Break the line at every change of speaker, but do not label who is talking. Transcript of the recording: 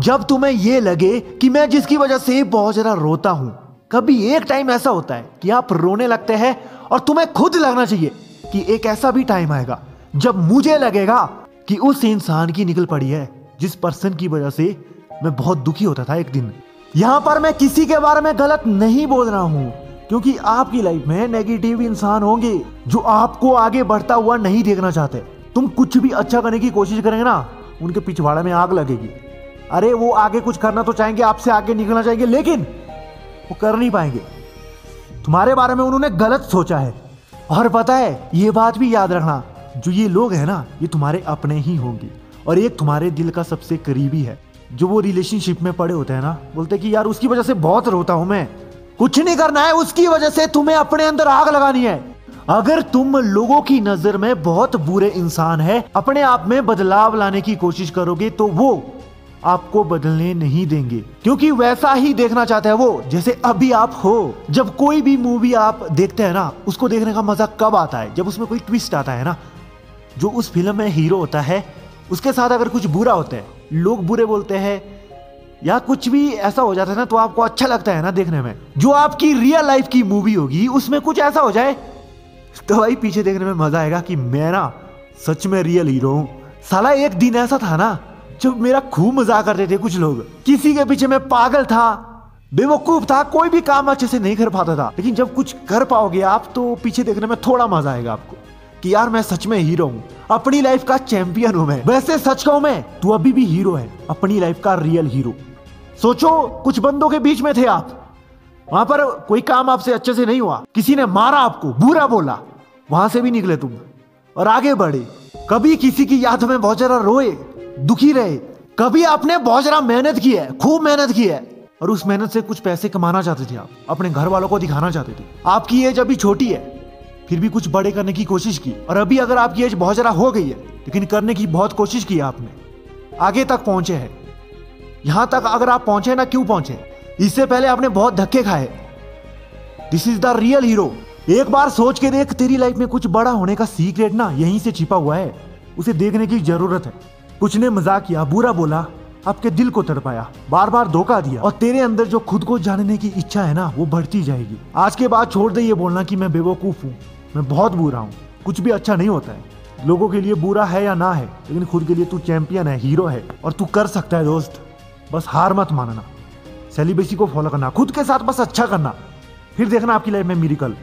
जब तुम्हें ये लगे कि मैं जिसकी वजह से बहुत ज़्यादा रोता हूँ, कभी एक टाइम ऐसा होता है कि आप रोने लगते हैं और तुम्हें खुद लगना चाहिए कि एक ऐसा भी टाइम आएगा, जब मुझे लगेगा कि उस इंसान की निकल पड़ी है, जिस पर्सन की वजह से मैं बहुत दुखी होता था एक दिन। यहाँ पर मैं किसी के बारे में गलत नहीं बोल रहा हूँ, क्योंकि आपकी लाइफ में नेगेटिव इंसान होंगे जो आपको आगे बढ़ता हुआ नहीं देखना चाहते। तुम कुछ भी अच्छा करने की कोशिश करेंगे ना, उनके पिछवाड़े में आग लगेगी। अरे वो आगे कुछ करना तो चाहेंगे, आपसे आगे निकलना चाहेंगे, लेकिन वो कर नहीं पाएँगे। तुम्हारे बारे में उन्होंने गलत सोचा है। और पता है, ये बात भी याद रखना, जो ये लोग हैं ना, ये तुम्हारे अपने ही होंगे। और एक तुम्हारे दिल का सबसे करीबी है। जो वो रिलेशनशिप में पड़े होते हैं ना, बोलते कि, यार, उसकी वजह से बहुत रोता हूँ मैं। कुछ नहीं करना है, उसकी वजह से तुम्हें अपने अंदर आग लगानी है। अगर तुम लोगों की नज़र में बहुत बुरे इंसान है, अपने आप में बदलाव लाने की कोशिश करोगे तो वो आपको बदलने नहीं देंगे। क्योंकि वैसा ही देखना चाहते हैं वो, जैसे अभी आप हो। जब कोई भी मूवी आप देखते हैं ना, उसको देखने का मज़ा कब आता है? जब उसमें कोई ट्विस्ट आता है ना, जो उस फ़िल्म में हीरो होता है, उसके साथ अगर कुछ बुरा होता है, लोग बुरे बोलते हैं, या कुछ भी ऐसा हो जाता है ना तो आपको अच्छा लगता है ना देखने में। जो आपकी रियल लाइफ की मूवी होगी, उसमें कुछ ऐसा हो जाए तो भाई पीछे देखने में मज़ा आएगा कि मैं ना सच में रियल हीरो हूँ। साला एक दिन ऐसा था ना जब मेरा खूब मज़ाक करते थे कुछ लोग, किसी के पीछे मैं पागल था, बेवकूफ़ था, कोई भी काम अच्छे से नहीं कर पाता था। लेकिन जब कुछ कर पाओगे आप तो पीछे देखने में थोड़ा मज़ा आएगा आपको कि यार मैं सच में हीरो हूँ। अपनी लाइफ का चैंपियन हूँ मैं। वैसे सच कहूँ मैं, तू अभी भी हीरो है। अपनी लाइफ का रियल हीरो सोचो, कुछ बंदों के बीच में थे आप। वहाँ पर कोई काम आपसे अच्छे से नहीं हुआ। किसी ने मारा आपको, बुरा बोला। वहाँ से भी निकले तुम। और आगे बढ़े। कभी किसी की याद में बहुत ज़्यादा रोए। दुखी रहे। कभी आपने बहुत ज़्यादा मेहनत की है, खूब मेहनत की है, और उस मेहनत से कुछ पैसे कमाना चाहते थे आप, अपने घर वालों को दिखाना चाहते थे। आपकी एज अभी छोटी है, फिर भी कुछ बड़े करने की कोशिश की, और अभी अगर आपकी एज बहुत ज़्यादा हो गई है, लेकिन करने की बहुत कोशिश की आपने, आगे तक पहुँचे हैं। यहाँ तक अगर आप पहुँचे ना क्यों पहुँचे इससे पहले आपने बहुत धक्के खाए। This is the real hero एक बार सोच के देख, तेरी लाइफ में कुछ बड़ा होने का सीक्रेट ना यहीं से छिपा हुआ है। उसे देखने की ज़रूरत है। कुछ ने मज़ाक किया बुरा बोला आपके दिल को तड़पाया बार बार धोखा दिया और तेरे अंदर जो खुद को जानने की इच्छा है ना, वो बढ़ती जाएगी। आज के बाद छोड़ दे ये बोलना कि मैं बेवकूफ़ हूँ, मैं बहुत बुरा हूँ, कुछ भी अच्छा नहीं होता है। लोगों के लिए बुरा है या ना है, लेकिन खुद के लिए तू चैंपियन है, हीरो है और तू कर सकता है दोस्त। बस हार मत मानना। सेलिब्रेसी को फॉलो करना, खुद के साथ बस अच्छा करना। फिर देखना आपकी लाइफ में मिरिकल